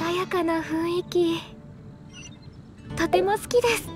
穏やかな雰囲気。とても好きです。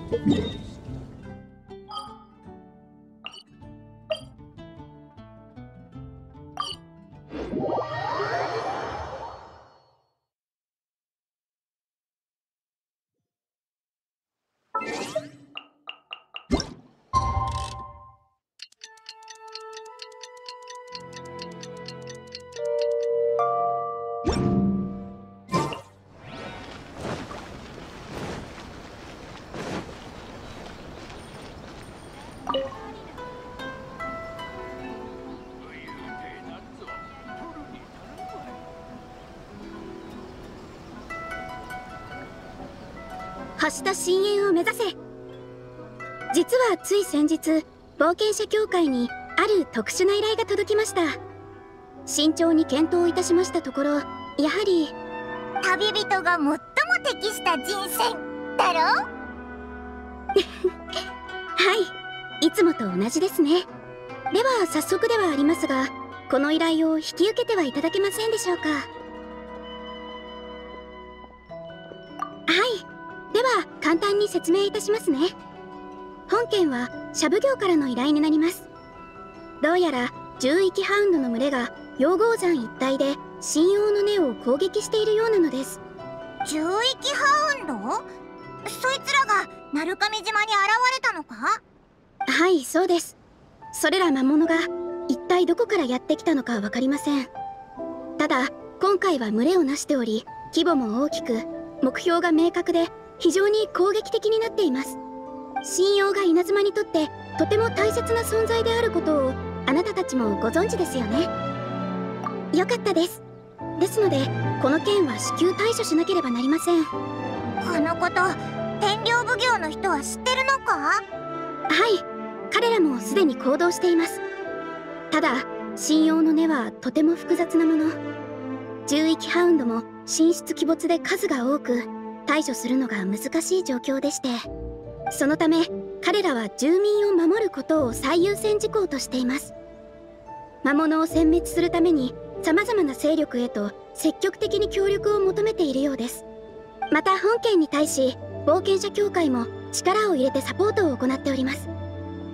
橋田深淵を目指せ。実はつい先日冒険者協会にある特殊な依頼が届きました。慎重に検討いたしましたところやはり旅人が最も適した人選だろ？はいいつもと同じですね。では早速ではありますがこの依頼を引き受けてはいただけませんでしょうか？説明いたしますね。本件はシャブ業からの依頼になります。どうやら獣域ハウンドの群れが養護山一帯で信用の根を攻撃しているようなのです。獣域ハウンド？そいつらが鳴神島に現れたのか？はいそうです。それら魔物が一体どこからやってきたのか分かりません。ただ今回は群れをなしており規模も大きく目標が明確で非常に攻撃的になっています。信用が稲妻にとってとても大切な存在であることをあなたたちもご存知ですよね。よかったです。ですのでこの件は至急対処しなければなりません。このこと天領奉行の人は知ってるのか？はい。彼らもすでに行動しています。ただ信用の根はとても複雑なもの。獣域ハウンドも神出鬼没で数が多く対処するのが難しい状況でしてそのため彼らは住民を守ることを最優先事項としています。魔物を殲滅するために様々な勢力へと積極的に協力を求めているようです。また本件に対し冒険者協会も力を入れてサポートを行っております。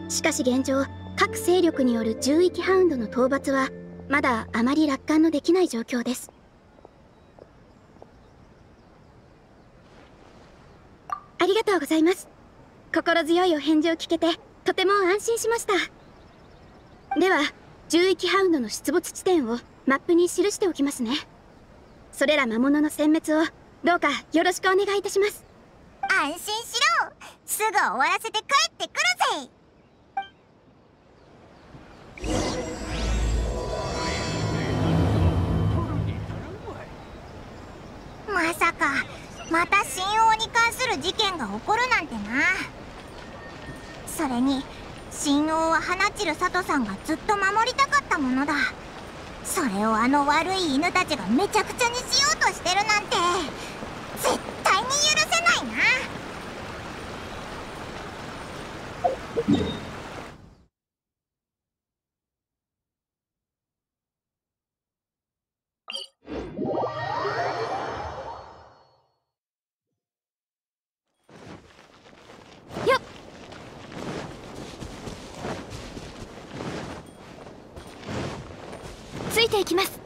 しかし現状各勢力による獣域ハウンドの討伐はまだあまり楽観のできない状況です。ありがとうございます。心強いお返事を聞けてとても安心しました。では獣域ハウンドの出没地点をマップに記しておきますね。それら魔物の殲滅をどうかよろしくお願いいたします。安心しろ。すぐ終わらせて帰ってくるぜ。まさかまた神王に関する事件が起こるなんてな。それに神王は花散る佐都さんがずっと守りたかったものだ。それをあの悪い犬たちがめちゃくちゃにしようとしてるなんて絶対に許せないな。いていきます。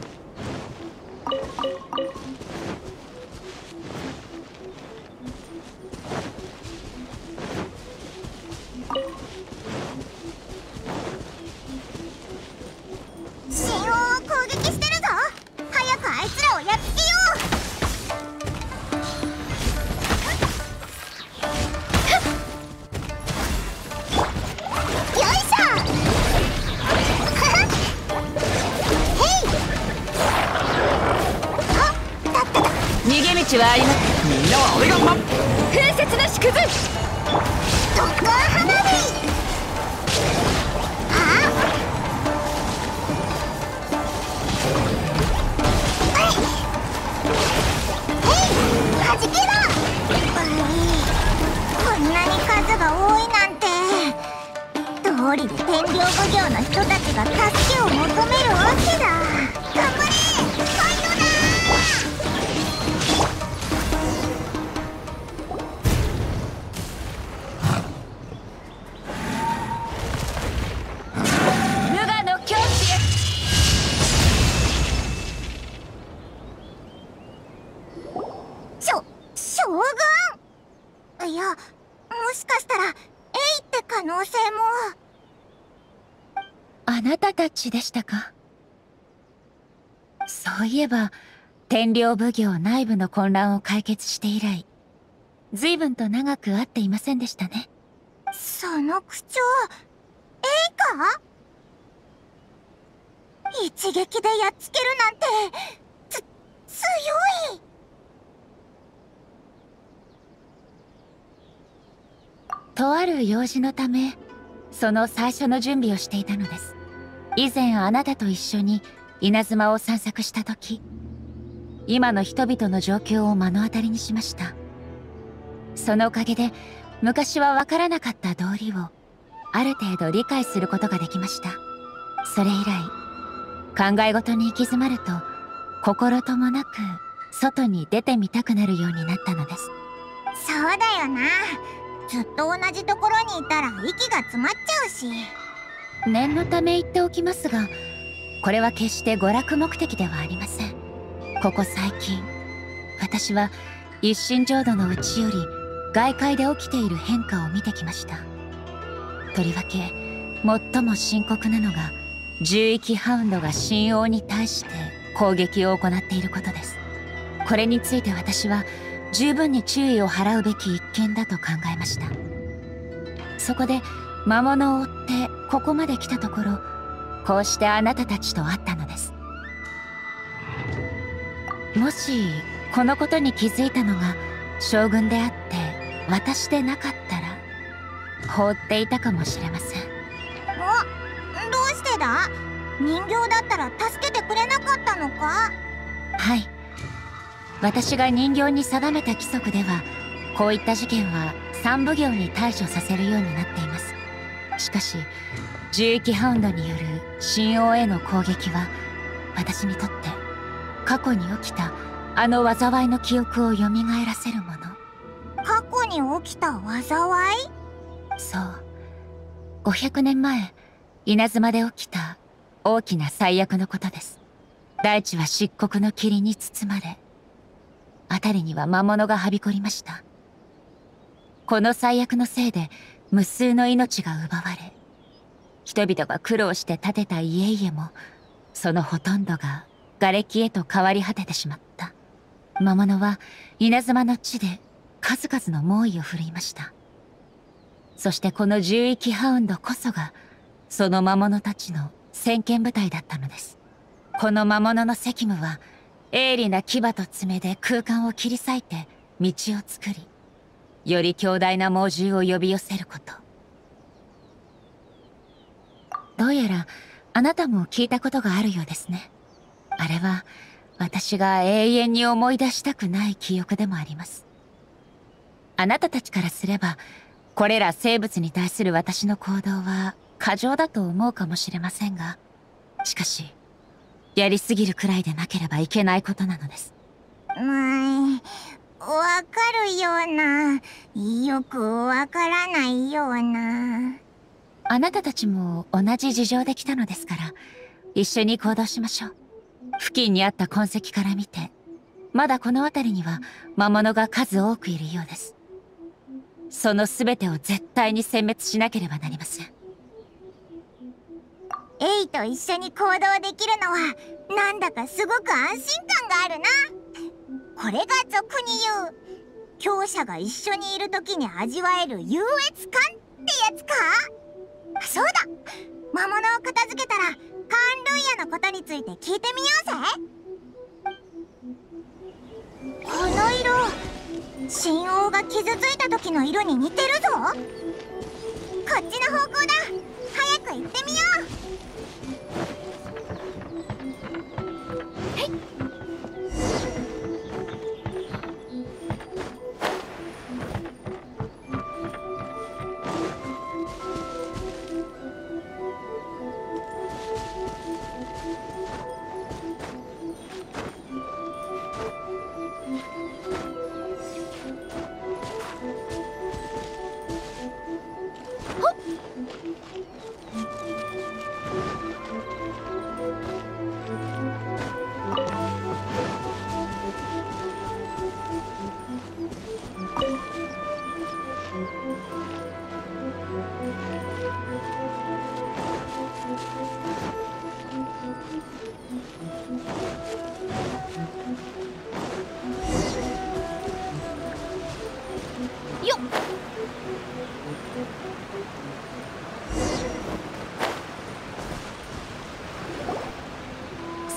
天領奉行内部の混乱を解決して以来随分と長く会っていませんでしたね。その口調エイカ一撃でやっつけるなんてつ強い。とある用事のためその最初の準備をしていたのです。以前あなたと一緒に稲妻を散策した時今の人々の状況を目の当たりにしました。そのおかげで昔はわからなかった道理をある程度理解することができました。それ以来考え事に行き詰まると心ともなく外に出てみたくなるようになったのです。そうだよな。ずっと同じところにいたら息が詰まっちゃうし。念のため言っておきますがこれは決して娯楽目的ではありませんここ最近私は一心浄土のうちより外界で起きている変化を見てきました。とりわけ最も深刻なのが獣域ハウンドが神王に対して攻撃を行っていることです。これについて私は十分に注意を払うべき一件だと考えました。そこで魔物を追ってここまで来たところこうしてあなたたちと会ったのです。もしこのことに気づいたのが将軍であって私でなかったら放っていたかもしれません。おどうしてだ？人形だったら助けてくれなかったのか？はい。私が人形に定めた規則ではこういった事件は三奉行に対処させるようになっています。しかし獣域ハウンドによる神王への攻撃は私にとって過去に起きたあの災いの記憶を蘇らせるもの。過去に起きた災い？そう。500年前稲妻で起きた大きな最悪のことです。大地は漆黒の霧に包まれ辺りには魔物がはびこりました。この最悪のせいで無数の命が奪われ人々が苦労して建てた家々もそのほとんどが瓦礫へと変わり果ててしまった。魔物は稲妻の地で数々の猛威を振るいました。そしてこの獣域ハウンドこそがその魔物たちの先見部隊だったのです。この魔物の責務は鋭利な牙と爪で空間を切り裂いて道を作りより強大な猛獣を呼び寄せること。どうやらあなたも聞いたことがあるようですね。あれは私が永遠に思い出したくない記憶でもあります。あなたたちからすればこれら生物に対する私の行動は過剰だと思うかもしれませんがしかしやりすぎるくらいでなければいけないことなのです。うーんわかるようなよくわからないような。あなたたちも同じ事情で来たのですから一緒に行動しましょう付近にあった痕跡から見てまだこの辺りには魔物が数多くいるようです。その全てを絶対に殲滅しなければなりません。エイと一緒に行動できるのはなんだかすごく安心感があるな。これが俗に言う強者が一緒にいる時に味わえる優越感ってやつか？ことについて聞いてみようぜ。この色神王が傷ついた時の色に似てるぞ。こっちの方向だ。早く行ってみよう。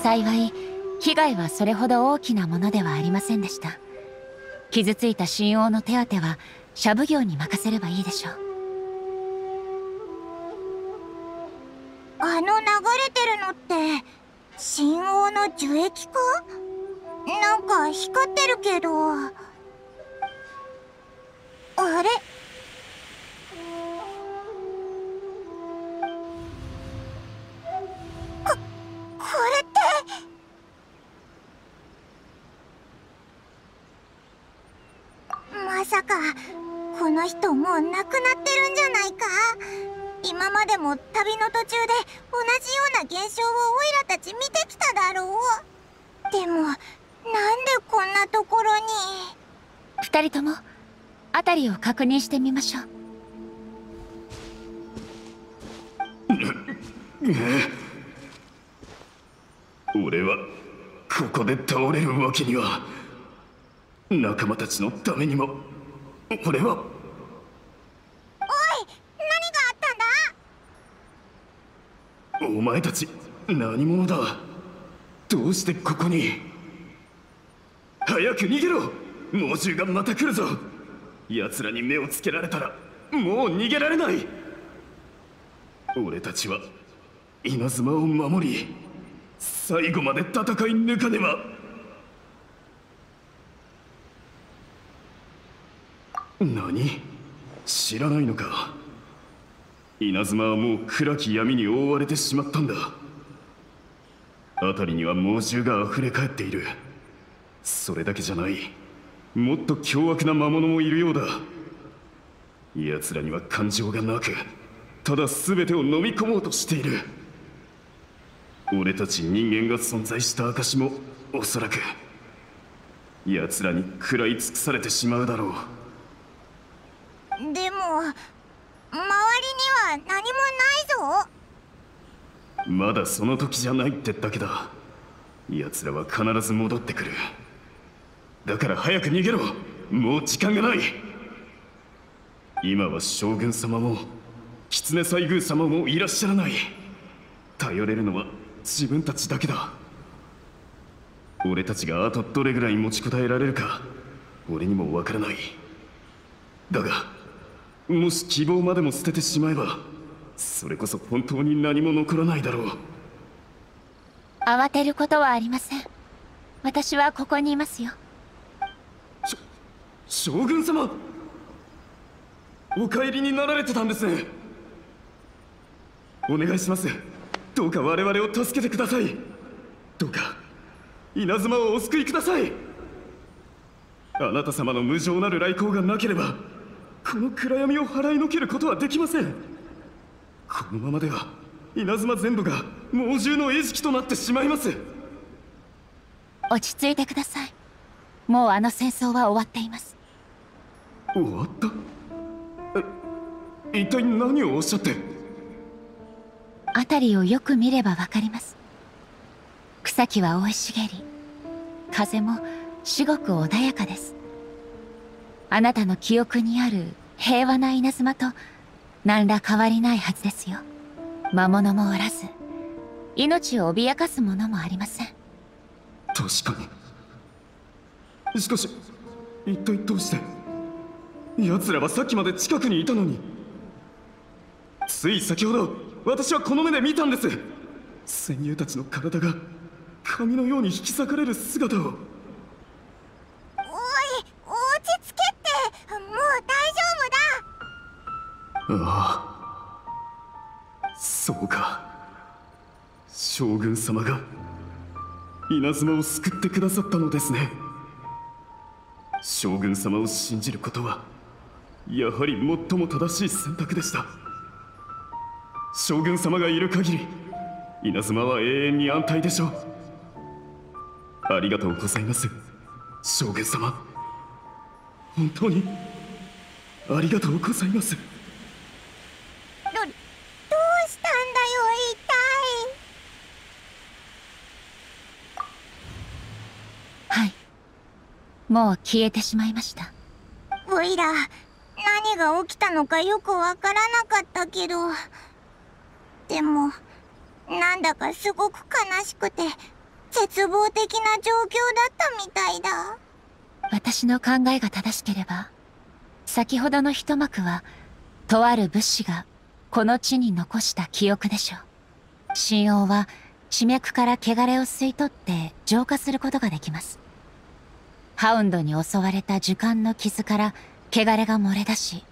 幸い被害はそれほど大きなものではありませんでした。傷ついた神王の手当てはシャブ業に任せればいいでしょう。あの流れてるのって神王の樹液か？なんか光ってるけど。あれ？って。まさかこの人もう亡くなってるんじゃないか。今までも旅の途中で同じような現象をオイラたち見てきただろう。でもなんでこんなところに。二人とも辺りを確認してみましょう 俺はここで倒れるわけには仲間たちのためにも。俺は。おい何があったんだ？お前たち何者だ？どうしてここに？早く逃げろ！猛獣がまた来るぞ！奴らに目をつけられたらもう逃げられない！俺たちは稲妻を守り最後まで戦い抜かねば。何？知らないのか。稲妻はもう暗き闇に覆われてしまったんだ。辺りには猛獣が溢れ返っている。それだけじゃない。もっと凶悪な魔物もいるようだ。奴らには感情がなくただ全てを飲み込もうとしている。俺たち人間が存在した証もおそらく奴らに食らい尽くされてしまうだろう。でも周りには何もないぞ。まだその時じゃないってだけだ。奴らは必ず戻ってくる。だから早く逃げろ。もう時間がない。今は将軍様も狐西宮様もいらっしゃらない。頼れるのは自分たちだけだ。俺たちがあとどれぐらい持ちこたえられるか俺にもわからない。だがもし希望までも捨ててしまえばそれこそ本当に何も残らないだろう。慌てることはありません。私はここにいますよ。将軍様！お帰りになられてたんです。ねお願いしますどうか我々を助けてください。どうか稲妻をお救いください。あなた様の無情なる来光がなければこの暗闇を払いのけることはできません。このままでは稲妻全部が猛獣の餌食となってしまいます。落ち着いてください。もうあの戦争は終わっています。終わった？え一体何をおっしゃって？辺りをよく見ればわかります。草木は生い茂り風も至極穏やかです。あなたの記憶にある平和な稲妻と何ら変わりないはずですよ。魔物もおらず命を脅かすものもありません。確かに。しかし一体どうして奴らはさっきまで近くにいたのに。つい先ほど私はこの目で見たんです。戦友たちの体が髪のように引き裂かれる姿を。おい落ち着けって。もう大丈夫だ。ああ。そうか。将軍様が稲妻を救ってくださったのですね。将軍様を信じることはやはり最も正しい選択でした将軍様がいる限り稲妻は永遠に安泰でしょう。ありがとうございます将軍様。本当にありがとうございます。どどうしたんだよ一体はい。もう消えてしまいました。おいら何が起きたのかよくわからなかったけど。でもなんだかすごく悲しくて絶望的な状況だったみたいだ。私の考えが正しければ先ほどの一幕はとある物資がこの地に残した記憶でしょ。う神王は地脈から汚れを吸い取って浄化することができます。ハウンドに襲われた樹幹の傷から汚れが漏れ出し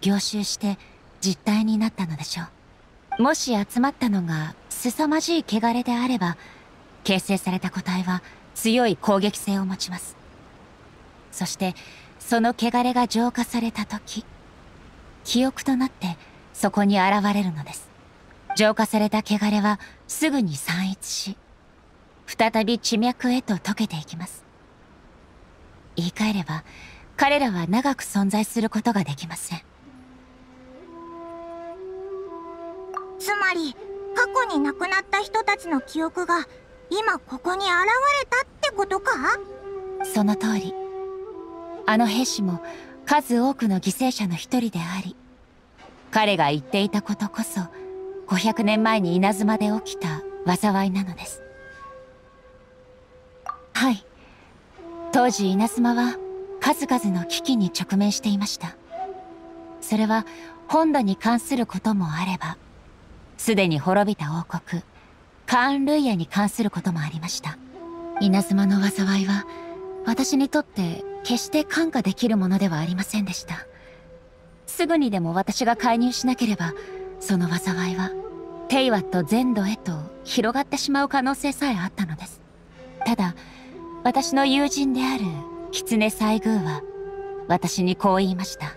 凝集して実体になったのでしょう。もし集まったのが凄まじい汚れであれば形成された個体は強い攻撃性を持ちます。そしてその汚れが浄化された時記憶となってそこに現れるのです。浄化された汚れはすぐに散逸し再び地脈へと溶けていきます。言い換えれば彼らは長く存在することができません。つまり過去に亡くなった人たちの記憶が今ここに現れたってことか？その通り。あの兵士も数多くの犠牲者の一人であり彼が言っていたことこそ500年前に稲妻で起きた災いなのです。はい。当時稲妻は数々の危機に直面していました。それは本土に関することもあればすでに滅びた王国カーン・ルイヤに関することもありました。稲妻の災いは私にとって決して看過できるものではありませんでした。すぐにでも私が介入しなければその災いはテイワット全土へと広がってしまう可能性さえあったのです。ただ私の友人である狐西宮は私にこう言いました。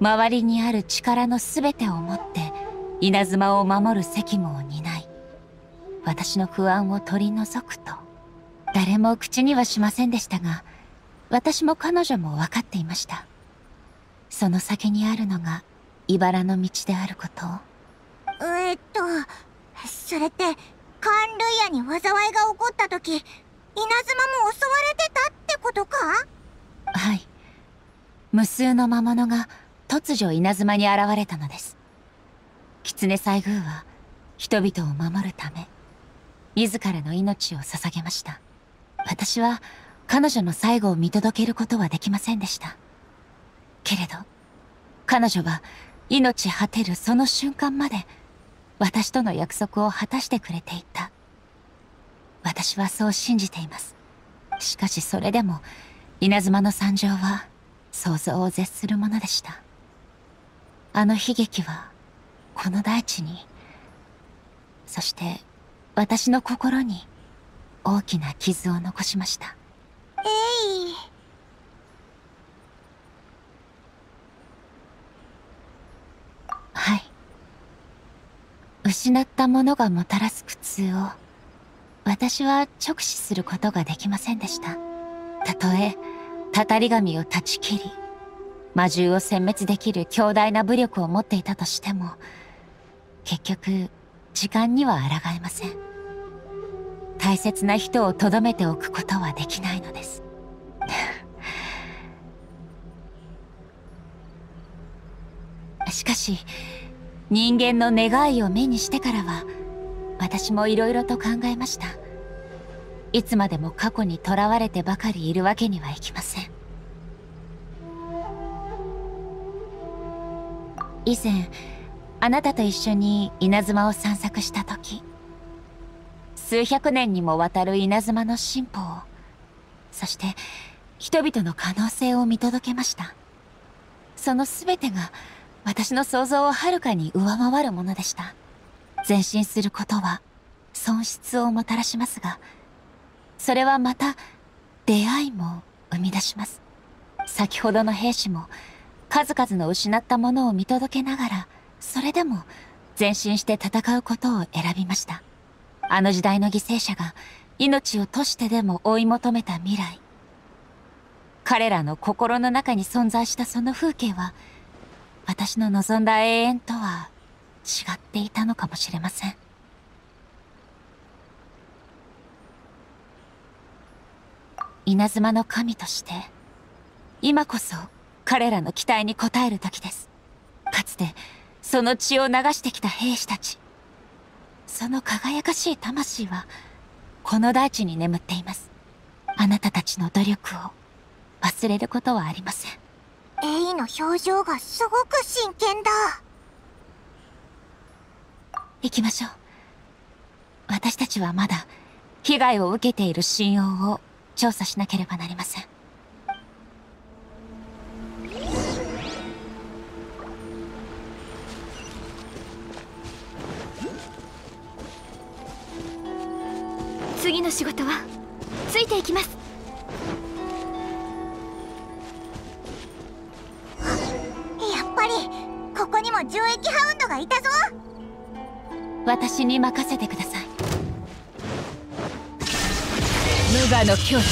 周りにある力の全てをもって稲妻を守る責務を担い私の不安を取り除くと誰も口にはしませんでしたが私も彼女も分かっていました。その先にあるのが茨の道であること。をえっとそれってカーン・ルイヤに災いが起こった時稲妻も襲われてたってことか？はい。無数の魔物が突如稲妻に現れたのです狐西宮は人々を守るため自らの命を捧げました。私は彼女の最後を見届けることはできませんでした。けれど彼女は命果てるその瞬間まで私との約束を果たしてくれていた。私はそう信じています。しかしそれでも稲妻の惨状は想像を絶するものでした。あの悲劇はこの大地にそして私の心に大きな傷を残しました。えいはい。失ったものがもたらす苦痛を私は直視することができませんでした。たとえたたり神を断ち切り魔獣を殲滅できる強大な武力を持っていたとしても結局時間には抗えません。大切な人を留めておくことはできないのです。しかし人間の願いを目にしてからは私も色々と考えました。いつまでも過去にとらわれてばかりいるわけにはいきません。以前あなたと一緒に稲妻を散策した時数百年にもわたる稲妻の進歩をそして人々の可能性を見届けました。その全てが私の想像をはるかに上回るものでした。前進することは損失をもたらしますがそれはまた出会いも生み出します。先ほどの兵士も数々の失ったものを見届けながらそれでも前進して戦うことを選びました。あの時代の犠牲者が命を賭してでも追い求めた未来。彼らの心の中に存在したその風景は私の望んだ永遠とは違っていたのかもしれません。稲妻の神として今こそ彼らの期待に応える時です。かつてその血を流してきた兵士たち。その輝かしい魂はこの大地に眠っています。あなたたちの努力を忘れることはありません。エイの表情がすごく真剣だ。行きましょう。私たちはまだ被害を受けている神王を調査しなければなりませんの仕事は？ついていきます。やっぱりここにも樹液ハウンドがいたぞ。私に任せてください。無我の境地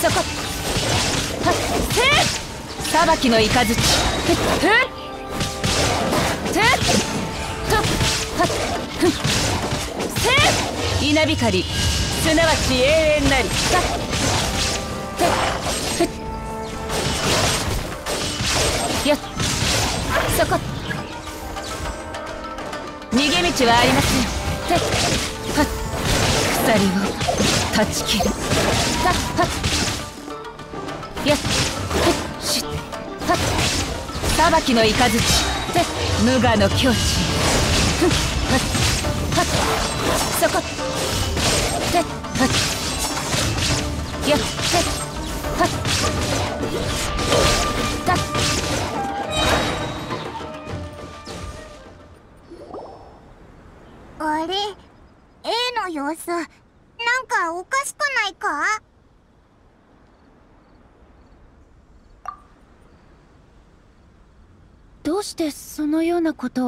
そこ。裁きの雷。ふっ稲光。すなわち永遠なり。よっ。そこ。逃げ道はありません。てはっ。鎖を断ち切る。はっ。はっ。よっ。ふっ。し。ゅっ。はっ裁きの雷。て無我の境地。はっはっ。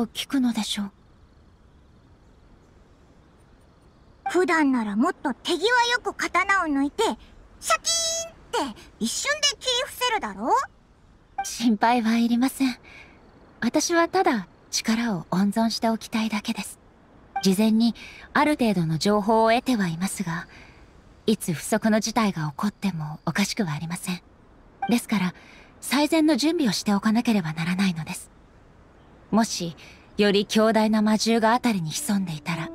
を聞くのでしょう。普段ならもっと手際よく刀を抜いてシャキーンって一瞬で切り伏せるだろ？心配はいりません。私はただ力を温存しておきたいだけです。事前にある程度の情報を得てはいますがいつ不測の事態が起こってもおかしくはありません。ですから最善の準備をしておかなければならないのですもしより強大な魔獣があたりに潜んでいたら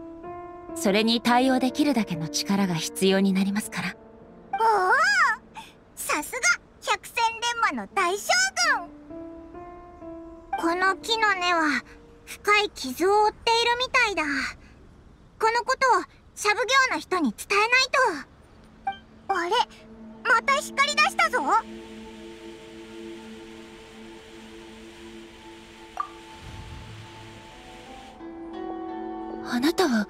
それに対応できるだけの力が必要になりますから。おおさすが百戦錬磨の大将軍。この木の根は深い傷を負っているみたいだ。このことをシャブ業の人に伝えないと。あれまた光り出したぞ。あなたは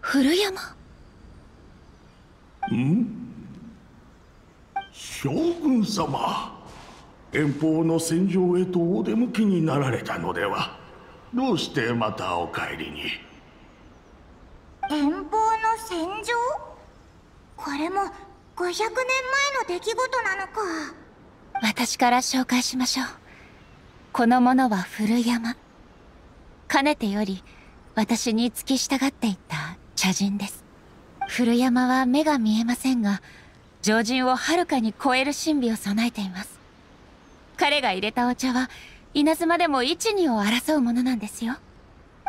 古山？将軍様。遠方の戦場へとお出向きになられたのでは。どうしてまたお帰りに？遠方の戦場？これも500年前の出来事なのか。私から紹介しましょう。この者は古山。かねてより私に付き従っていた茶人です。古山は目が見えませんが常人をはるかに超える神秘を備えています。彼が入れたお茶は稲妻でも一二を争うものなんですよ。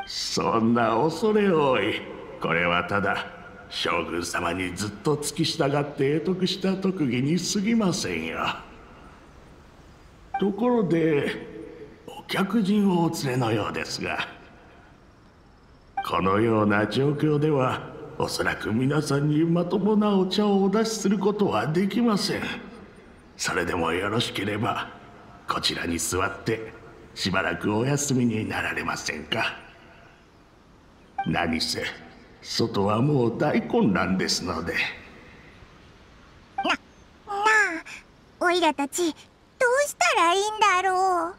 そんな恐れ多い。これはただ将軍様にずっと付き従って得得した特技に過ぎませんよ。ところでお客人をお連れのようですがこのような状況ではおそらく皆さんにまともなお茶をお出しすることはできません。それでもよろしければこちらに座ってしばらくお休みになられませんか。何せ外はもう大混乱ですので。ななあおいらたちどうしたらいいんだろう。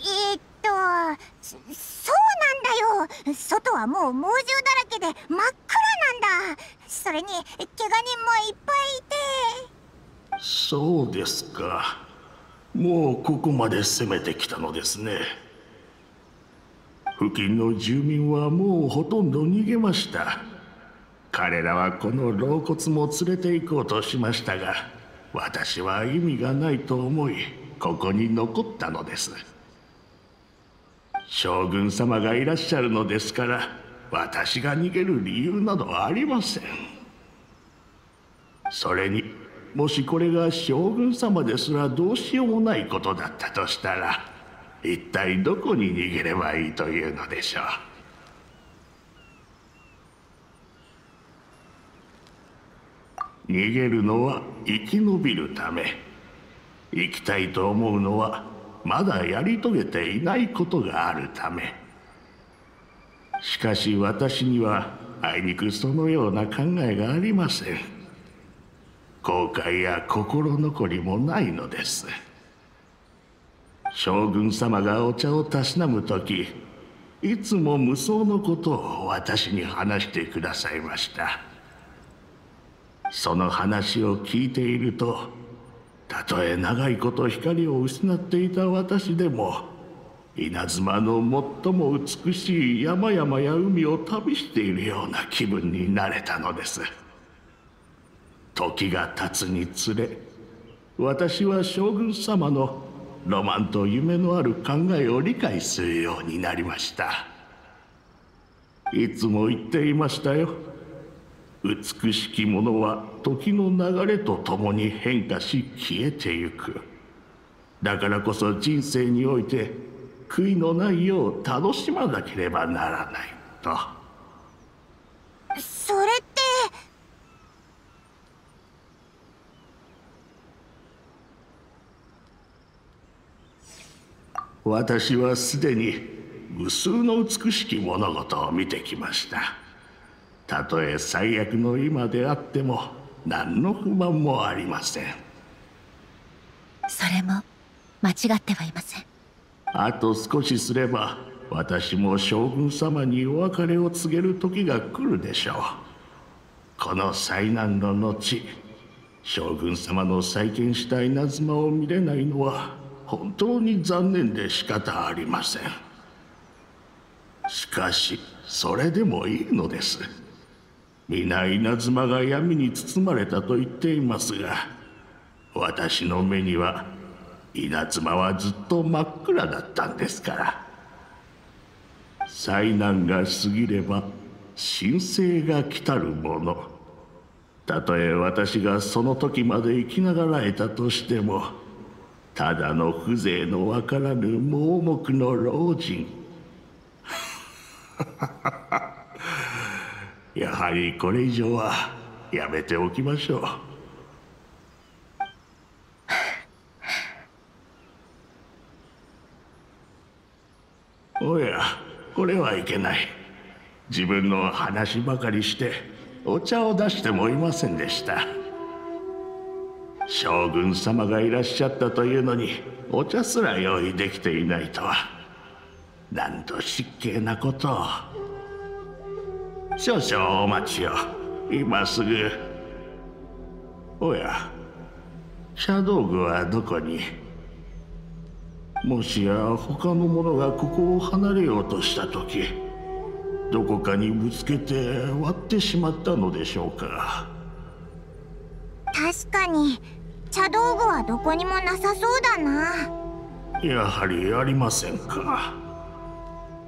えー、っとそうなんだよ。外はもう猛獣だらけで真っ暗なんだ。それに怪我人もいっぱいいて。そうですか。もうここまで攻めてきたのですね。付近の住民はもうほとんど逃げました。彼らはこの老骨も連れて行こうとしましたが私は意味がないと思いここに残ったのです。将軍様がいらっしゃるのですから私が逃げる理由などありません。それにもしこれが将軍様ですらどうしようもないことだったとしたら一体どこに逃げればいいというのでしょう？逃げるのは生き延びるため生きたいと思うのはまだやり遂げていないことがあるため。しかし私にはあいにくそのような考えがありません。後悔や心残りもないのです。将軍様がお茶をたしなむ時いつも無双のことを私に話してくださいました。その話を聞いているとたとえ長いこと光を失っていた私でも稲妻の最も美しい山々や海を旅しているような気分になれたのです。時が経つにつれ私は将軍様のロマンと夢のある考えを理解するようになりました。いつも言っていましたよ。美しきものは時の流れとともに変化し消えてゆく。だからこそ人生において悔いのないよう楽しまなければならないと。それって。私はすでに無数の美しき物事を見てきました。たとえ最悪の今であっても何の不満もありません。それも間違ってはいません。あと少しすれば私も将軍様にお別れを告げる時が来るでしょう。この災難の後将軍様の再建した稲妻を見れないのは本当に残念で仕方ありません。しかしそれでもいいのです皆稲妻が闇に包まれたと言っていますが私の目には稲妻はずっと真っ暗だったんですから。災難が過ぎれば神聖が来たるもの。たとえ私がその時まで生きながらえたとしてもただの風情のわからぬ盲目の老人。ハハハハやはりこれ以上はやめておきましょう。おやこれはいけない。自分の話ばかりしてお茶を出してもいませんでした。将軍様がいらっしゃったというのにお茶すら用意できていないとは。なんと失敬なことを。少々お待ちを。今すぐ。おや茶道具はどこに？もしや他の者がここを離れようとした時どこかにぶつけて割ってしまったのでしょうか。確かに茶道具はどこにもなさそうだな。やはりありませんか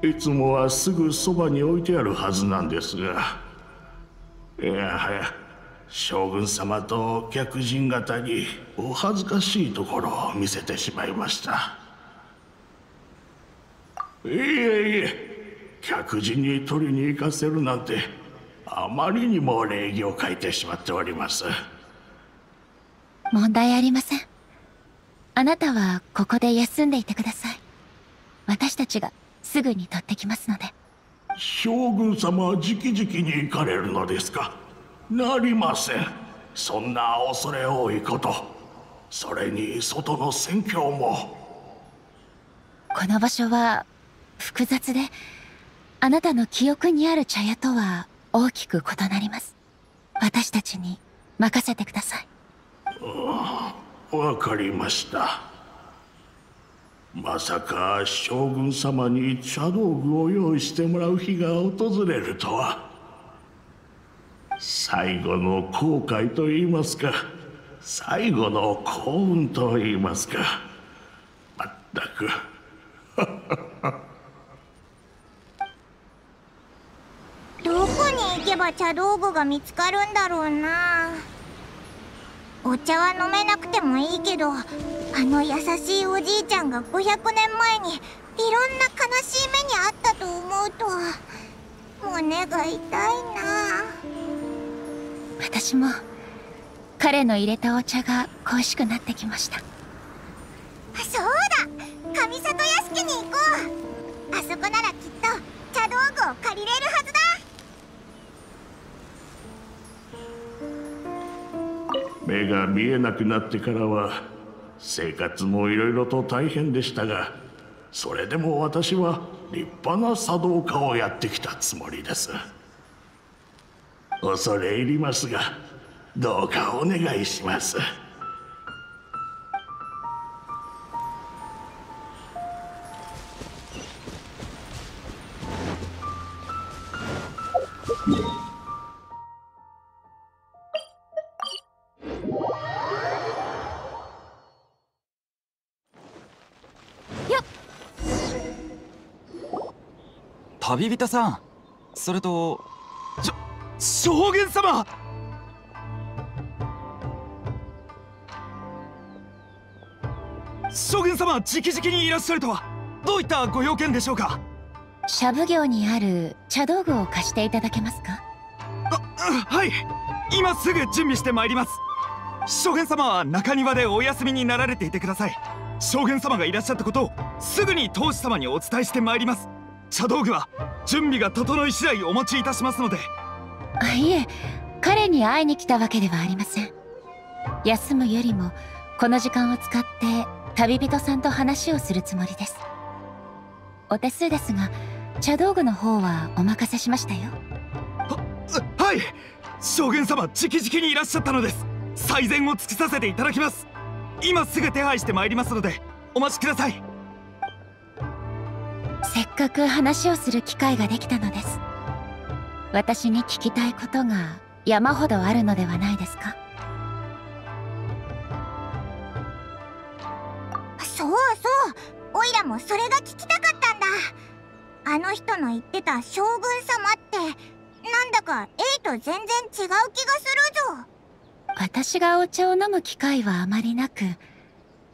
いつもはすぐそばに置いてあるはずなんですが。いやはや将軍様と客人方にお恥ずかしいところを見せてしまいました。いえいえ客人に取りに行かせるなんてあまりにも礼儀を書いてしまっております。問題ありません。あなたはここで休んでいてください。私たちがすぐに取ってきますので。将軍様は直々に行かれるのですか？なりません。そんな恐れ多いこと。それに外の戦況も。この場所は複雑であなたの記憶にある茶屋とは大きく異なります。私たちに任せてください。わかりましたまさか将軍様に茶道具を用意してもらう日が訪れるとは。最後の後悔と言いますか最後の幸運と言いますか。まったく。どこに行けば茶道具が見つかるんだろうな。お茶は飲めなくてもいいけどあの優しいおじいちゃんが500年前にいろんな悲しい目にあったと思うと胸が痛いな。私も彼の入れたお茶が恋しくなってきました。そうだ。上里屋敷に行こう。あそこならきっと茶道具を借りれるはずだ目が見えなくなってからは生活もいろいろと大変でしたがそれでも私は立派な茶道家をやってきたつもりです。恐れ入りますがどうかお願いします。旅人さん。それとしょ将軍様！将軍様直々にいらっしゃるとはどういったご用件でしょうか？シャブ業にある茶道具を貸していただけますか？あはい。今すぐ準備してまいります。将軍様は中庭でお休みになられていてください。将軍様がいらっしゃったことをすぐに当主様にお伝えしてまいります茶道具は準備が整い次第お持ちいたしますので。あいえ彼に会いに来たわけではありません。休むよりもこの時間を使って旅人さんと話をするつもりです。お手数ですが茶道具の方はお任せしましたよ。ははい。将軍様直々にいらっしゃったのです。最善を尽くさせていただきます。今すぐ手配してまいりますのでお待ちくださいせっかく話をする機会ができたのです。私に聞きたいことが山ほどあるのではないですか？そうそう。オイラもそれが聞きたかったんだ。あの人の言ってた将軍様ってなんだか A と全然違う気がするぞ。私がお茶を飲む機会はあまりなく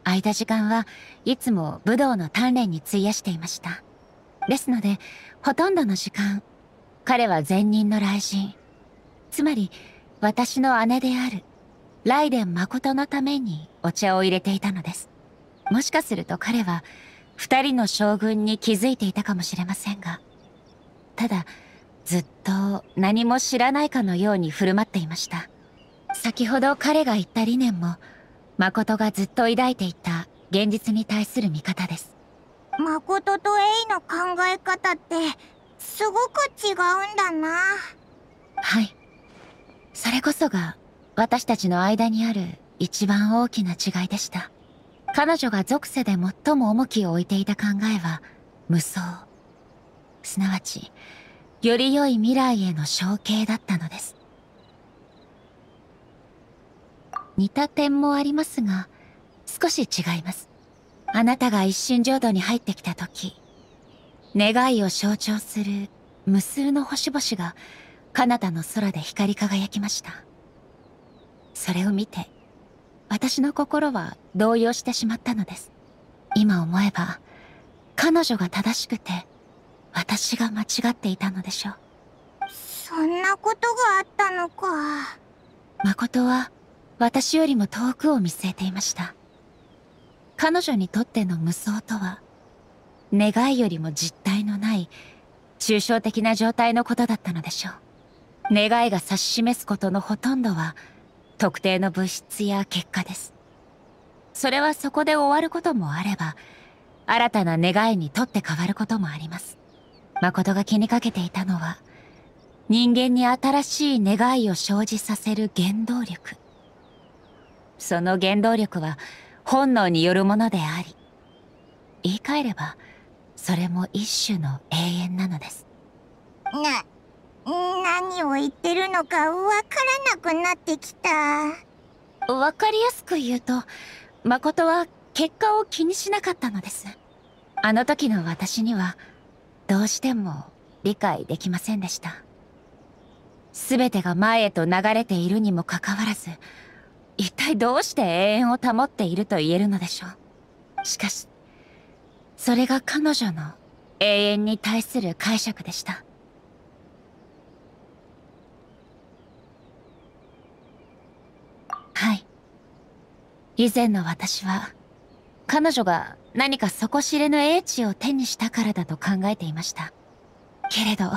空いた時間はいつも武道の鍛錬に費やしていましたですのでほとんどの時間彼は前任の雷神。つまり私の姉であるライデン誠のためにお茶を入れていたのです。もしかすると彼は二人の将軍に気づいていたかもしれませんがただずっと何も知らないかのように振る舞っていました。先ほど彼が言った理念も誠がずっと抱いていた現実に対する見方です。誠とエイの考え方ってすごく違うんだな。はい。それこそが私たちの間にある一番大きな違いでした。彼女が属世で最も重きを置いていた考えは無双。すなわちより良い未来への承継だったのです。似た点もありますが少し違います。あなたが一心浄土に入ってきた時願いを象徴する無数の星々が彼方の空で光り輝きました。それを見て私の心は動揺してしまったのです。今思えば彼女が正しくて私が間違っていたのでしょう。そんなことがあったのか。誠は私よりも遠くを見据えていました彼女にとっての無双とは願いよりも実体のない抽象的な状態のことだったのでしょう。願いが指し示すことのほとんどは特定の物質や結果です。それはそこで終わることもあれば新たな願いにとって変わることもあります。誠が気にかけていたのは人間に新しい願いを生じさせる原動力。その原動力は本能によるものであり言い換えればそれも一種の永遠なのです。な何を言ってるのかわからなくなってきた。わかりやすく言うと誠は結果を気にしなかったのです。あの時の私にはどうしても理解できませんでした。全てが前へと流れているにもかかわらず一体どうして永遠を保っていると言えるのでしょう?しかしそれが彼女の永遠に対する解釈でした。はい。以前の私は彼女が何か底知れぬ英知を手にしたからだと考えていました。けれど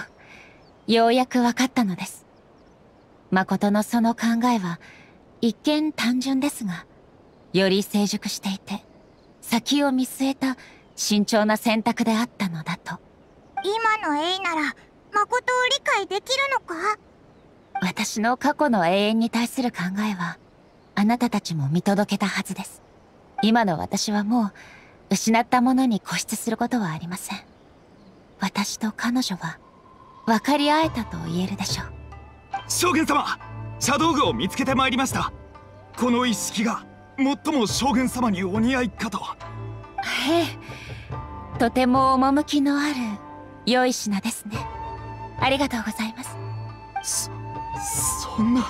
ようやく分かったのです。誠のその考えは一見単純ですがより成熟していて先を見据えた慎重な選択であったのだと。今のエイなら誠を理解できるのか？私の過去の永遠に対する考えはあなたたちも見届けたはずです。今の私はもう失ったものに固執することはありません。私と彼女は分かり合えたと言えるでしょう。将軍様茶道具を見つけてまいりました。この一式が最も将軍様にお似合いかと。ええとても趣のある良い品ですね。ありがとうございます。そそんな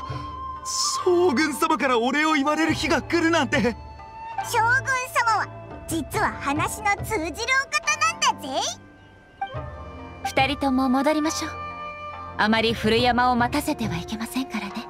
将軍様からお礼を言われる日が来るなんて。将軍様は実は話の通じるお方なんだぜ。二人とも戻りましょう。あまり古山を待たせてはいけませんからね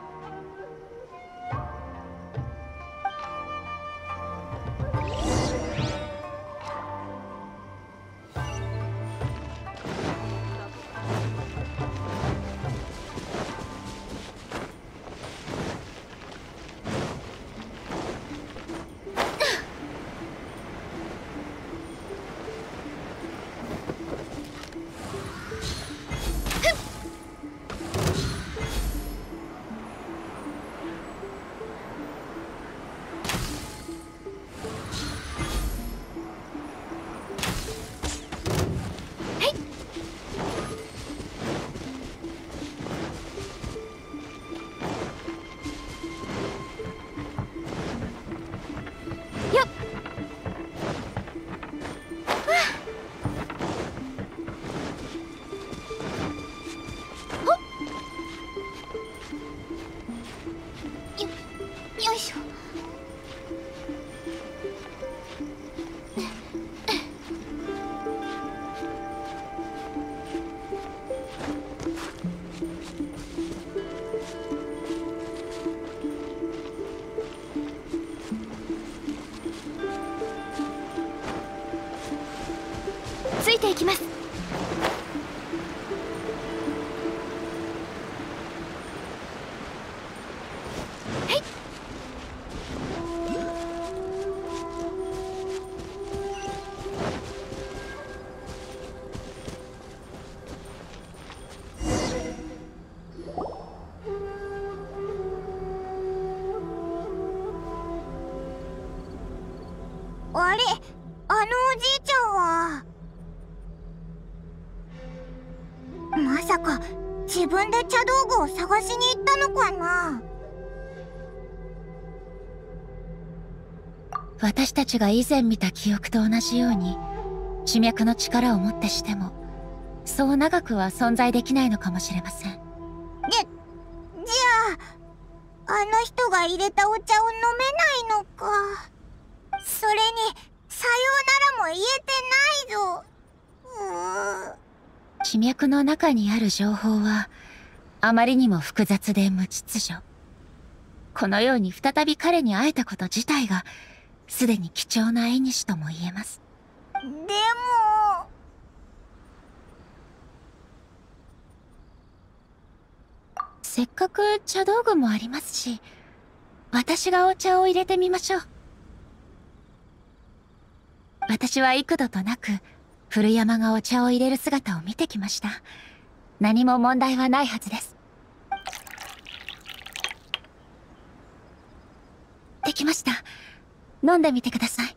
ちが以前見た記憶と同じように地脈の力をもってしてもそう長くは存在できないのかもしれません。でじゃああの人が入れたお茶を飲めないのか。それにさようならも言えてないぞ。地脈の中にある情報はあまりにも複雑で無秩序。このように再び彼に会えたこと自体が、すでに貴重な縁とも言えます。でも。せっかく茶道具もありますし、私がお茶を入れてみましょう。私は幾度となく、古山がお茶を入れる姿を見てきました。何も問題はないはずです。できました。飲んでみてください。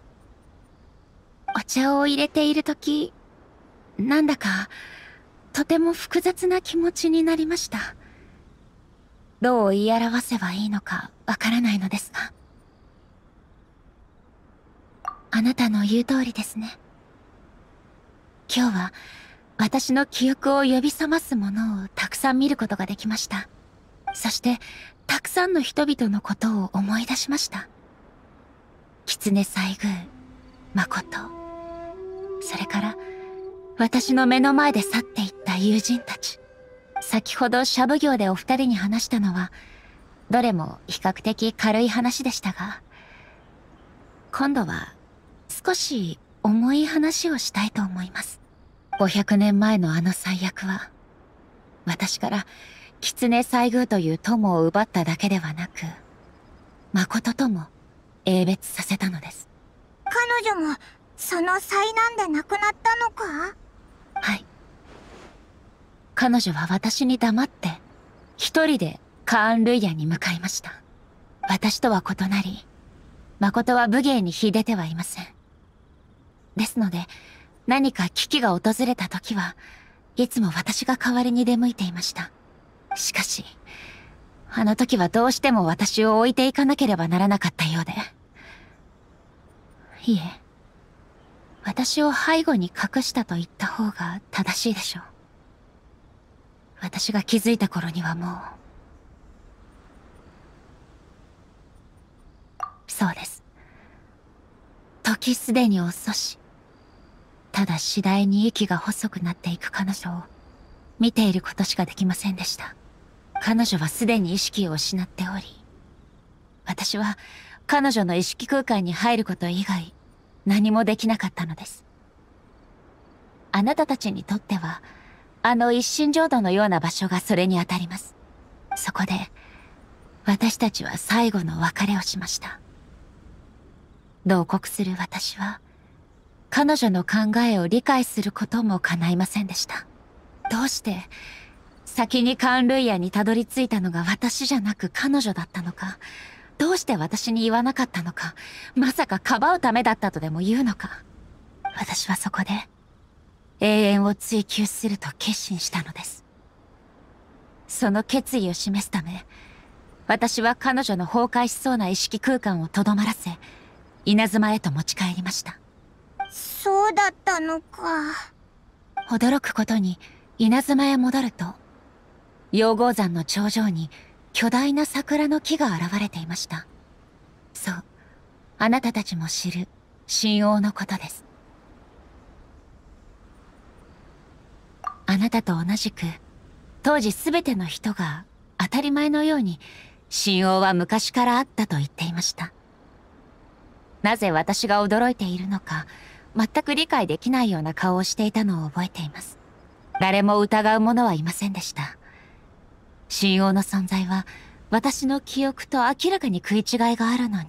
お茶を入れている時、なんだか、とても複雑な気持ちになりました。どう言い表せばいいのかわからないのですが。あなたの言う通りですね。今日は私の記憶を呼び覚ますものをたくさん見ることができました。そして、たくさんの人々のことを思い出しました。狐西宮、誠。それから、私の目の前で去っていった友人たち。先ほどシャブ業でお二人に話したのは、どれも比較的軽い話でしたが、今度は少し重い話をしたいと思います。500年前のあの最悪は、私から狐西宮という友を奪っただけではなく、誠とも英別させたのです。彼女もその災難で亡くなったのかはい。彼女は私に黙って、一人でカーン・ルイヤに向かいました。私とは異なり、誠は武芸に秀でてはいません。ですので、何か危機が訪れた時は、いつも私が代わりに出向いていました。しかし、あの時はどうしても私を置いていかなければならなかったようで。いえ、私を背後に隠したと言った方が正しいでしょう。私が気づいた頃にはもう、そうです。時すでに遅し、ただ次第に息が細くなっていく彼女を見ていることしかできませんでした。彼女はすでに意識を失っており、私は彼女の意識空間に入ること以外何もできなかったのです。あなたたちにとっては、あの一心浄土のような場所がそれにあたります。そこで、私たちは最後の別れをしました。同国する私は、彼女の考えを理解することも叶いませんでした。どうして、先にカンルイヤにたどり着いたのが私じゃなく彼女だったのか、どうして私に言わなかったのか、まさかかばうためだったとでも言うのか。私はそこで、永遠を追求すると決心したのです。その決意を示すため、私は彼女の崩壊しそうな意識空間をとどまらせ、稲妻へと持ち帰りました。そうだったのか。驚くことに、稲妻へ戻ると、陽号山の頂上に巨大な桜の木が現れていました。そう、あなたたちも知る神王のことです。あなたと同じく、当時すべての人が当たり前のように神王は昔からあったと言っていました。なぜ私が驚いているのか、全く理解できないような顔をしていたのを覚えています。誰も疑う者はいませんでした。神王の存在は私の記憶と明らかに食い違いがあるのに、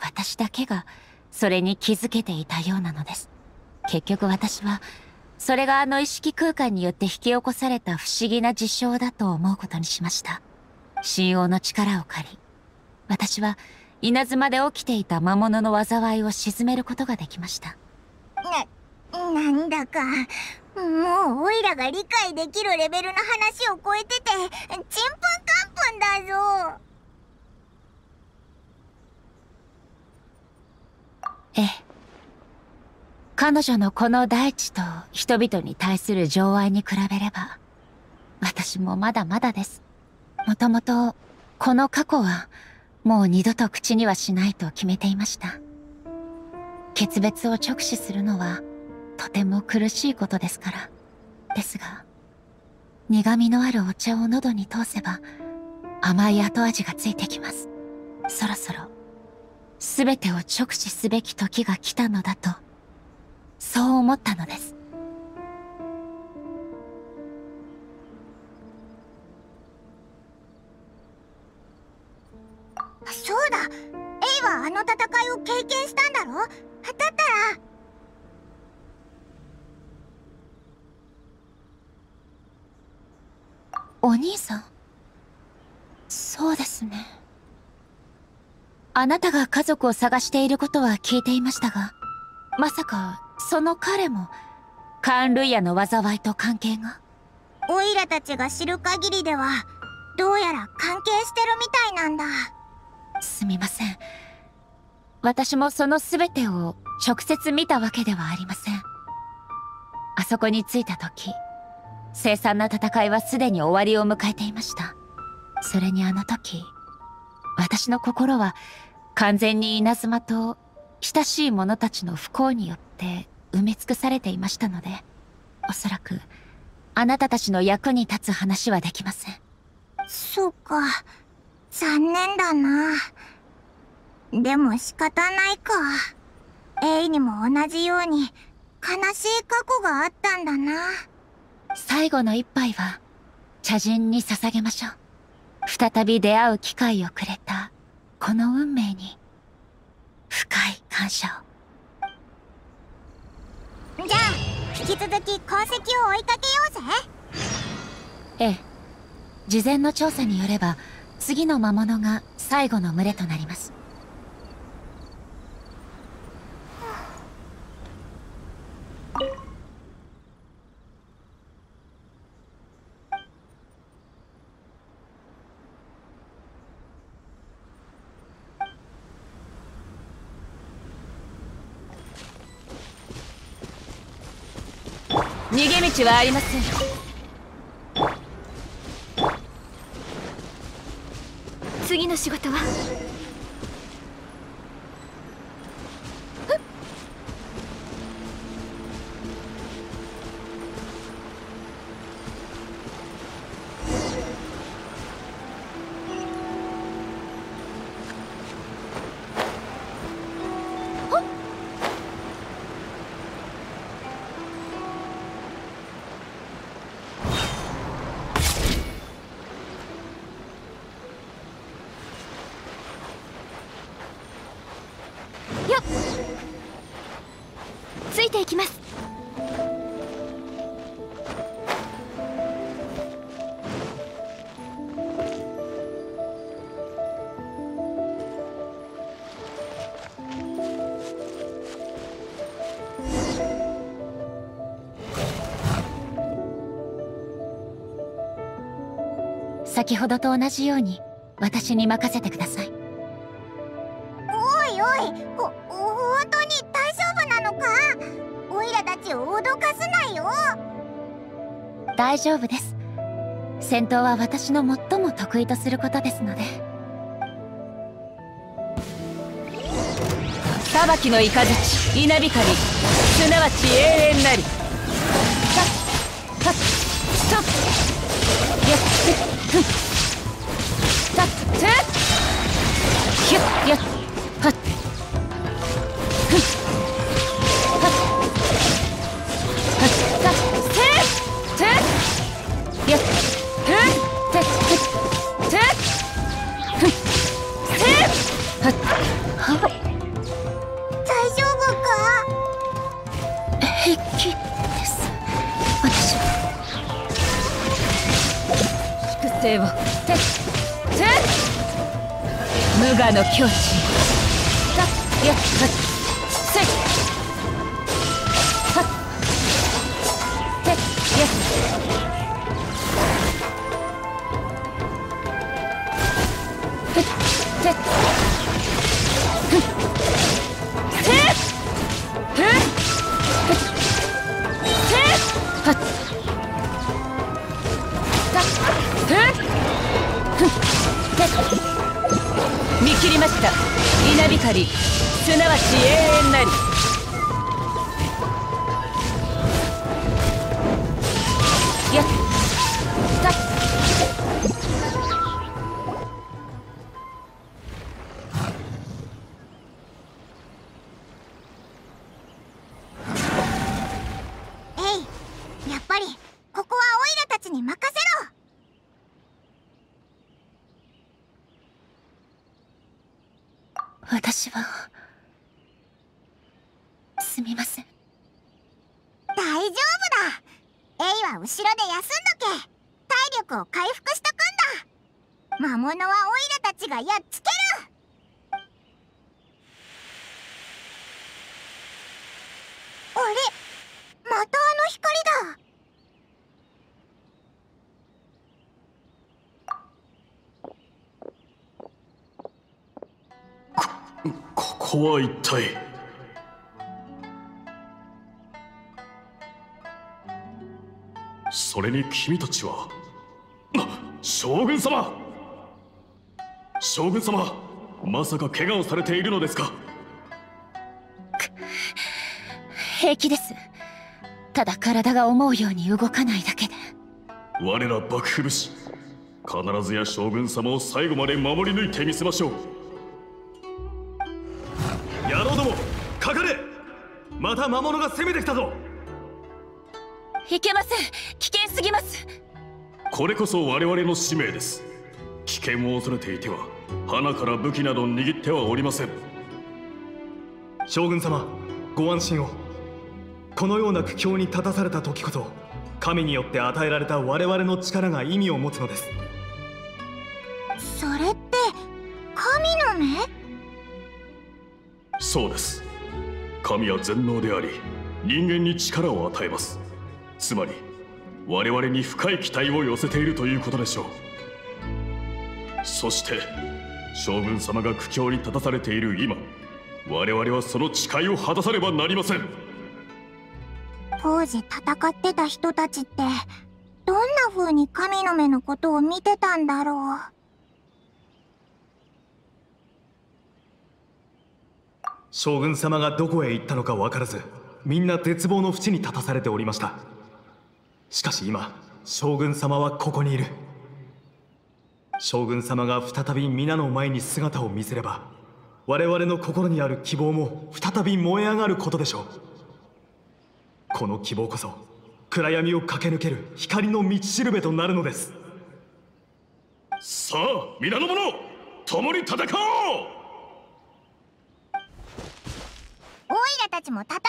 私だけがそれに気づけていたようなのです。結局私は、それがあの意識空間によって引き起こされた不思議な事象だと思うことにしました。神王の力を借り、私は稲妻で起きていた魔物の災いを鎮めることができました。な、なんだか、もうオイラが理解できるレベルの話を超えててちんぷんかんぷんだぞ。ええ。彼女のこの大地と人々に対する情愛に比べれば私もまだまだです。もともとこの過去はもう二度と口にはしないと決めていました。決別を直視するのはとても苦しいことですから。ですが、苦味のあるお茶を喉に通せば、甘い後味がついてきます。そろそろ、すべてを直視すべき時が来たのだと、そう思ったのです。そうだエイはあの戦いを経験したんだろ？だったらお兄さん。そうですね。あなたが家族を探していることは聞いていましたが、まさかその彼もカーン・ルイヤの災いと関係が？オイラたちが知る限りではどうやら関係してるみたいなんだ。すみません。私もその全てを直接見たわけではありません。あそこに着いた時凄惨な戦いはすでに終わりを迎えていました。それにあの時私の心は完全に稲妻と親しい者たちの不幸によって埋め尽くされていましたのでおそらくあなたたちの役に立つ話はできません。そうか。残念だな。でも仕方ないか。エイにも同じように悲しい過去があったんだな。最後の一杯は茶人に捧げましょう。再び出会う機会をくれたこの運命に深い感謝を。じゃあ引き続き痕跡を追いかけようぜ。ええ。事前の調査によれば次の魔物が最後の群れとなります逃げ道はありません。次の仕事は？先ほどと同じように私に任せてください。おいおいほ本当に大丈夫なのか？オイラたちを脅かすなよ。大丈夫です。戦闘は私の最も得意とすることですので。裁きの雷稲光すなわち永遠なり。さっはっストッ。プやっふっさっつひゅっやっはっりここはオイラたちに任せろ。私はすみません。大丈夫だ。エイは後ろで休んどけ。体力を回復しとくんだ。魔物はオイラたちがやっつけるとは一体。それに君たちは将軍様。将軍様まさか怪我をされているのですか？平気です。ただ体が思うように動かないだけで。我ら幕府武士必ずや将軍様を最後まで守り抜いてみせましょうた魔物が攻めてきたぞ。いけません。危険すぎます。これこそ我々の使命です。危険を恐れていては花から武器など握ってはおりません。将軍様ご安心を。このような苦境に立たされた時こそ神によって与えられた我々の力が意味を持つのです。それって神の目？そうです神は全能であり人間に力を与えます。つまり我々に深い期待を寄せているということでしょう。そして将軍様が苦境に立たされている今我々はその誓いを果たさねばなりません。当時戦ってた人たちってどんな風に神の目のことを見てたんだろう。将軍様がどこへ行ったのか分からずみんな絶望の淵に立たされておりました。しかし今将軍様はここにいる。将軍様が再び皆の前に姿を見せれば我々の心にある希望も再び燃え上がることでしょう。この希望こそ暗闇を駆け抜ける光の道しるべとなるのです。さあ皆の者共に戦おうオイラたちも戦うぞ。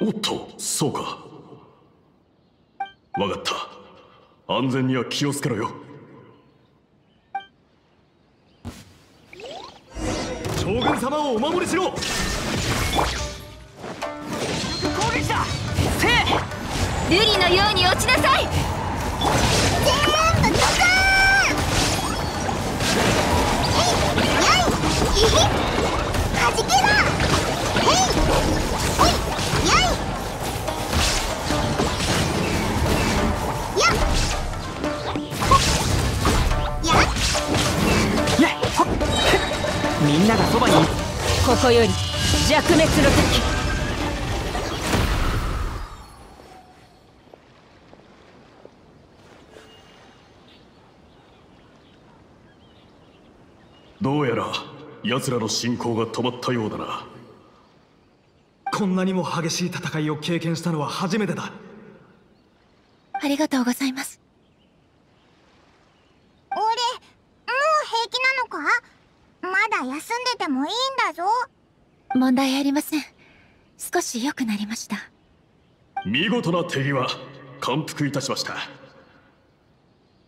おっとそうか。わかった。安全には気をつけろよ。将軍様をお守りしろ。攻撃だせ瑠璃のように落ちなさいはじけろへいほいやいやっほっやっほっみんながそばにここより弱滅の時どうやら奴らの進行が止まったようだな。こんなにも激しい戦いを経験したのは初めてだ。ありがとうございます。俺もう平気なのか？まだ休んでてもいいんだぞ。問題ありません。少し良くなりました。見事な手際感服いたしました。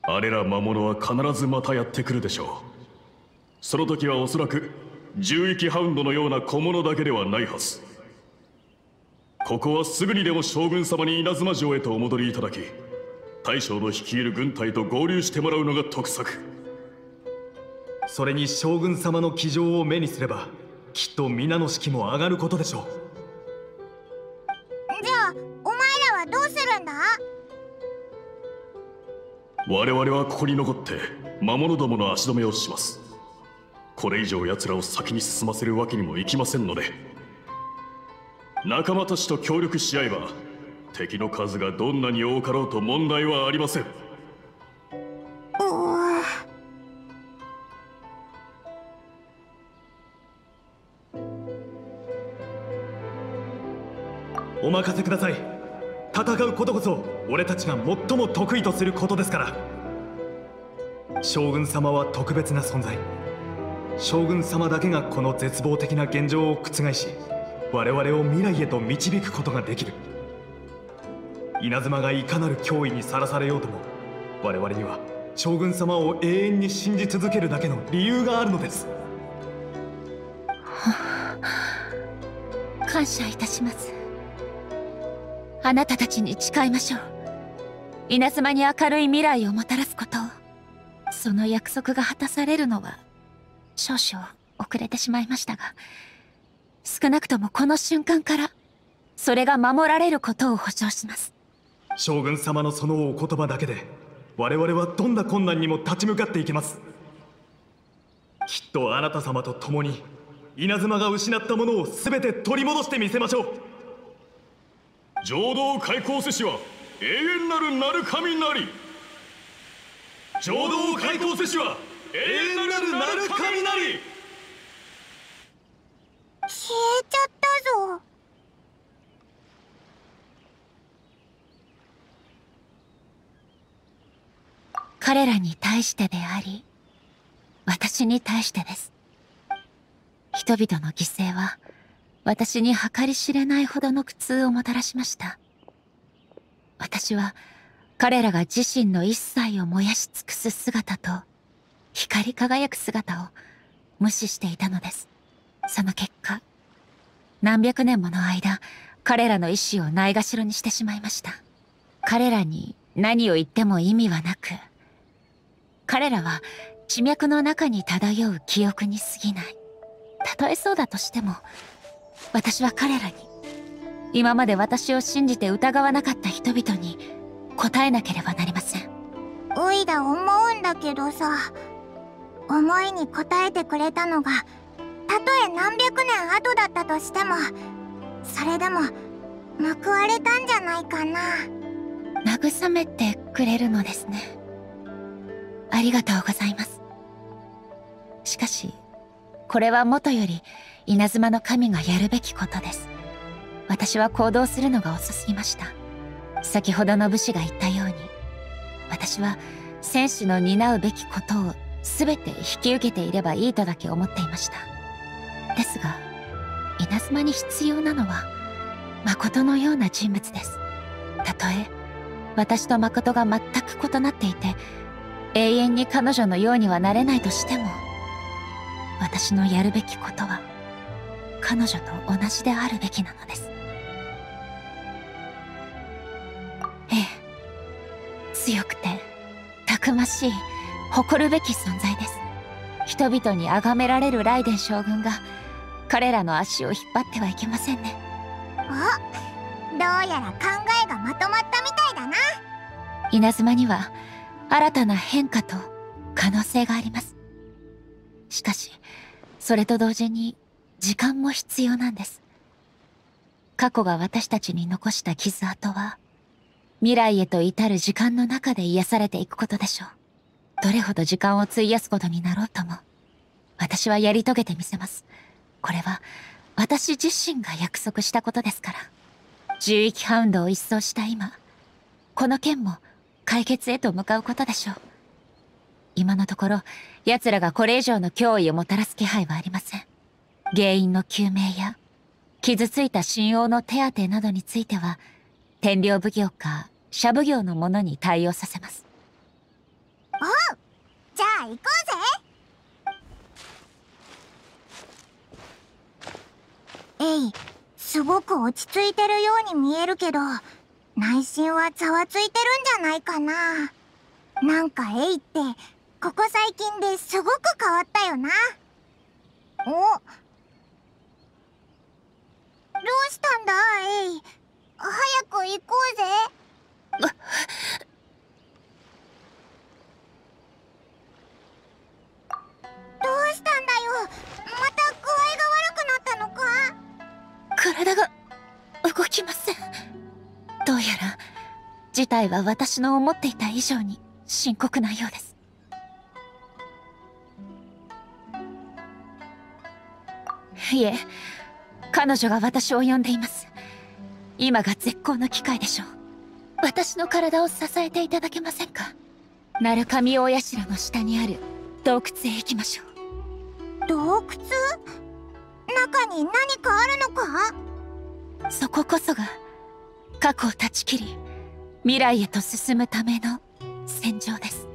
あれら魔物は必ずまたやってくるでしょうその時はおそらく獣域ハウンドのような小物だけではないはず。ここはすぐにでも将軍様に稲妻城へとお戻りいただき大将の率いる軍隊と合流してもらうのが得策。それに将軍様の騎乗を目にすればきっと皆の士気も上がることでしょう。じゃあお前らはどうするんだ？我々はここに残って魔物どもの足止めをしますこれ以上奴らを先に進ませるわけにもいきませんので。仲間たちと協力し合えば敵の数がどんなに多かろうと問題はありません。お任せください。戦うことこそ俺たちが最も得意とすることですから。将軍様は特別な存在。将軍様だけがこの絶望的な現状を覆し我々を未来へと導くことができる。稲妻がいかなる脅威にさらされようとも我々には将軍様を永遠に信じ続けるだけの理由があるのです。感謝いたします。あなたたちに誓いましょう。稲妻に明るい未来をもたらすことを。その約束が果たされるのは少々遅れてしまいましたが少なくともこの瞬間からそれが守られることを保証します。将軍様のそのお言葉だけで我々はどんな困難にも立ち向かっていきます。きっとあなた様と共に稲妻が失ったものを全て取り戻してみせましょう。浄土開口せしは永遠なるなる神なり。浄土開口せしは永遠なるなる神なり。消えちゃったぞ。彼らに対してであり私に対してです。人々の犠牲は私に計り知れないほどの苦痛をもたらしました。私は彼らが自身の一切を燃やし尽くす姿と光り輝く姿を無視していたのです。その結果何百年もの間彼らの意志をないがしろにしてしまいました。彼らに何を言っても意味はなく彼らは地脈の中に漂う記憶に過ぎない。たとえそうだとしても私は彼らに今まで私を信じて疑わなかった人々に答えなければなりません。おいら思うんだけどさ思いに応えてくれたのがたとえ何百年後だったとしてもそれでも報われたんじゃないかな。慰めてくれるのですね。ありがとうございます。しかしこれはもとより稲妻の神がやるべきことです。私は行動するのが遅すぎました。先ほどの武士が言ったように私は戦士の担うべきことを全て引き受けていればいいとだけ思っていました。ですが稲妻に必要なのは誠のような人物です。たとえ私と誠が全く異なっていて永遠に彼女のようにはなれないとしても私のやるべきことは彼女と同じであるべきなのです。ええ。強くてたくましい誇るべき存在です。人々に崇められるライデン将軍が彼らの足を引っ張ってはいけませんね。おどうやら考えがまとまったみたいだな。稲妻には新たな変化と可能性があります。しかしそれと同時に時間も必要なんです。過去が私たちに残した傷跡は未来へと至る時間の中で癒されていくことでしょうどれほど時間を費やすことになろうとも私はやり遂げてみせます。これは私自身が約束したことですから。獣域ハウンドを一掃した今この件も解決へと向かうことでしょう。今のところ奴らがこれ以上の脅威をもたらす気配はありません。原因の究明や傷ついた信用の手当などについては天領奉行か社奉行の者に対応させます。おうじゃあ行こうぜ。えいすごく落ち着いてるように見えるけど内心はざわついてるんじゃないかな。なんかエイってここ最近ですごく変わったよな。おどうしたんだエイ早く行こうぜ。事態は私の思っていた以上に深刻なようです。いえ彼女が私を呼んでいます。今が絶好の機会でしょう。私の体を支えていただけませんか？鳴神大社の下にある洞窟へ行きましょう。洞窟？中に何かあるのか？そここそが過去を断ち切り未来へと進むための戦場です。